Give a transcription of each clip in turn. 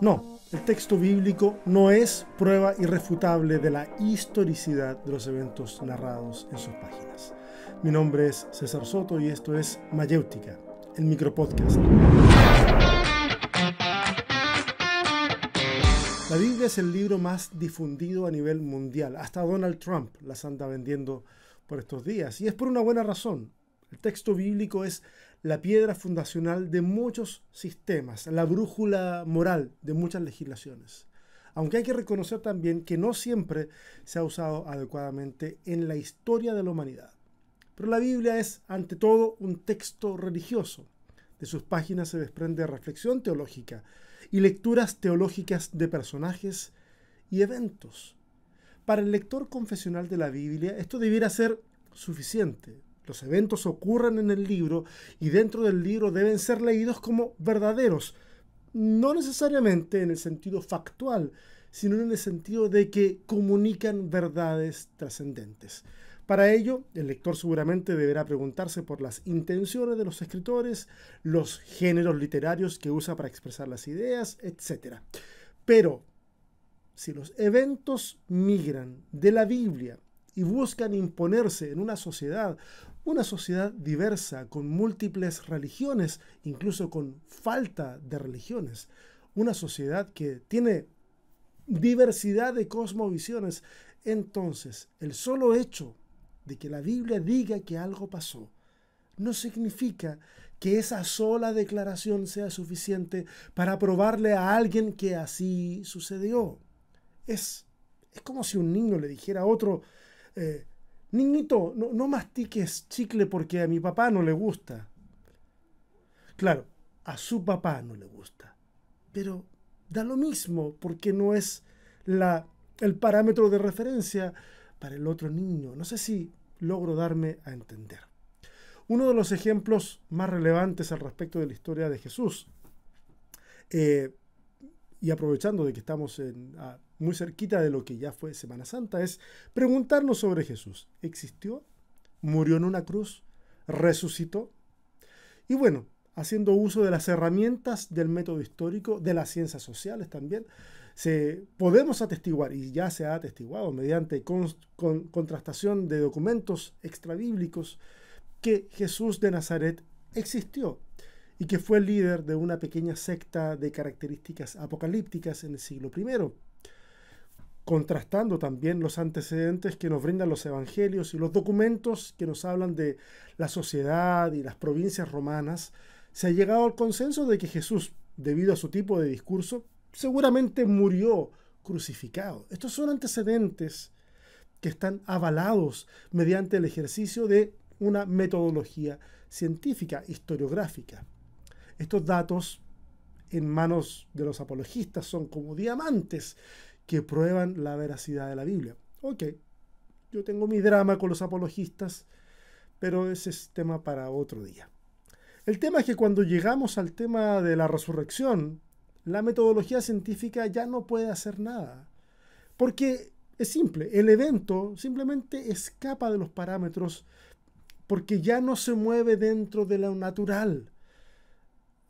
No, el texto bíblico no es prueba irrefutable de la historicidad de los eventos narrados en sus páginas. Mi nombre es César Soto y esto es Mayéutica, el micropodcast. La Biblia es el libro más difundido a nivel mundial. Hasta Donald Trump las anda vendiendo por estos días. Y es por una buena razón. El texto bíblico es la piedra fundacional de muchos sistemas, la brújula moral de muchas legislaciones. Aunque hay que reconocer también que no siempre se ha usado adecuadamente en la historia de la humanidad. Pero la Biblia es, ante todo, un texto religioso. De sus páginas se desprende reflexión teológica y lecturas teológicas de personajes y eventos. Para el lector confesional de la Biblia, esto debiera ser suficiente, los eventos ocurren en el libro y dentro del libro deben ser leídos como verdaderos, no necesariamente en el sentido factual, sino en el sentido de que comunican verdades trascendentes. Para ello, el lector seguramente deberá preguntarse por las intenciones de los escritores, los géneros literarios que usa para expresar las ideas, etc. Pero, si los eventos migran de la Biblia y buscan imponerse en una sociedad una sociedad diversa, con múltiples religiones, incluso con falta de religiones. Una sociedad que tiene diversidad de cosmovisiones. Entonces, el solo hecho de que la Biblia diga que algo pasó, no significa que esa sola declaración sea suficiente para probarle a alguien que así sucedió. Es, es como si un niño le dijera a otro, eh, Niñito, no, mastiques chicle porque a mi papá no le gusta. Claro, a su papá no le gusta. Pero da lo mismo porque no es la, el parámetro de referencia para el otro niño. No sé si logro darme a entender. Uno de los ejemplos más relevantes al respecto de la historia de Jesús, eh, y aprovechando de que estamos en, muy cerquita de lo que ya fue Semana Santa, es preguntarnos sobre Jesús. ¿Existió? ¿Murió en una cruz? ¿Resucitó? Y bueno, haciendo uso de las herramientas del método histórico, de las ciencias sociales también, se, podemos atestiguar, y ya se ha atestiguado mediante contrastación de documentos extrabíblicos, que Jesús de Nazaret existió y que fue líder de una pequeña secta de características apocalípticas en el siglo I contrastando también los antecedentes que nos brindan los evangelios y los documentos que nos hablan de la sociedad y las provincias romanas, se ha llegado al consenso de que Jesús, debido a su tipo de discurso, seguramente murió crucificado. Estos son antecedentes que están avalados mediante el ejercicio de una metodología científica, historiográfica. Estos datos en manos de los apologistas son como diamantes que prueban la veracidad de la Biblia. Ok, yo tengo mi drama con los apologistas, pero ese es tema para otro día. El tema es que cuando llegamos al tema de la resurrección, la metodología científica ya no puede hacer nada. Porque es simple, el evento simplemente escapa de los parámetros porque ya no se mueve dentro de lo natural.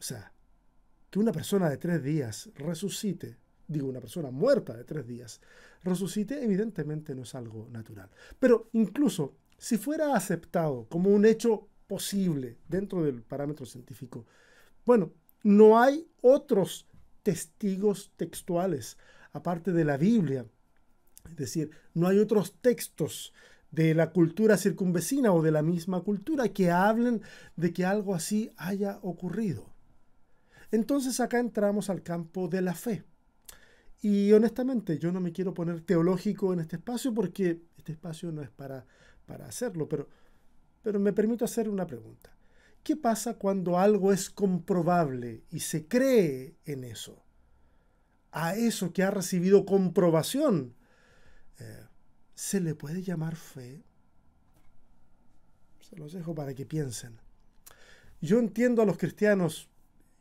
O sea, que una persona de tres días resucite digo, una persona muerta de tres días, resucite, evidentemente no es algo natural. Pero incluso si fuera aceptado como un hecho posible dentro del parámetro científico, bueno, no hay otros testigos textuales aparte de la Biblia. Es decir, no hay otros textos de la cultura circunvecina o de la misma cultura que hablen de que algo así haya ocurrido. Entonces acá entramos al campo de la fe. Y honestamente, yo no me quiero poner teológico en este espacio porque este espacio no es para, para hacerlo, pero, pero me permito hacer una pregunta. ¿Qué pasa cuando algo es comprobable y se cree en eso? A eso que ha recibido comprobación, eh, ¿se le puede llamar fe? Se los dejo para que piensen. Yo entiendo a los cristianos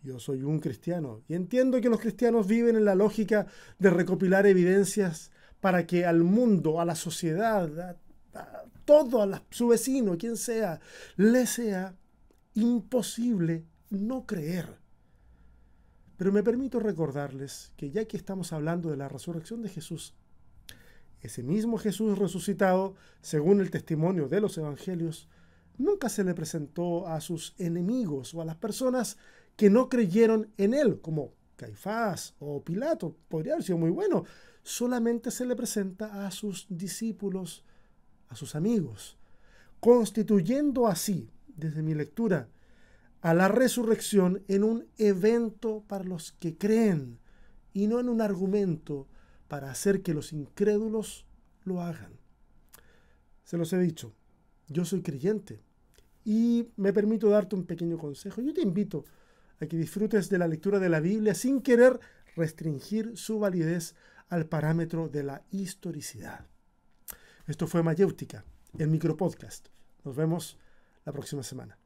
yo soy un cristiano y entiendo que los cristianos viven en la lógica de recopilar evidencias para que al mundo, a la sociedad, a, todo, a su vecino, quien sea, le sea imposible no creer. Pero me permito recordarles que ya que estamos hablando de la resurrección de Jesús, ese mismo Jesús resucitado, según el testimonio de los evangelios, nunca se le presentó a sus enemigos o a las personas que no creyeron en él, como Caifás o Pilato, podría haber sido muy bueno. Solamente se le presenta a sus discípulos, a sus amigos, constituyendo así, desde mi lectura, a la resurrección en un evento para los que creen y no en un argumento para hacer que los incrédulos lo hagan. Se los he dicho, yo soy creyente y me permito darte un pequeño consejo. Yo te invito que disfrutes de la lectura de la Biblia sin querer restringir su validez al parámetro de la historicidad. Esto fue Mayéutica, el micropodcast. Nos vemos la próxima semana.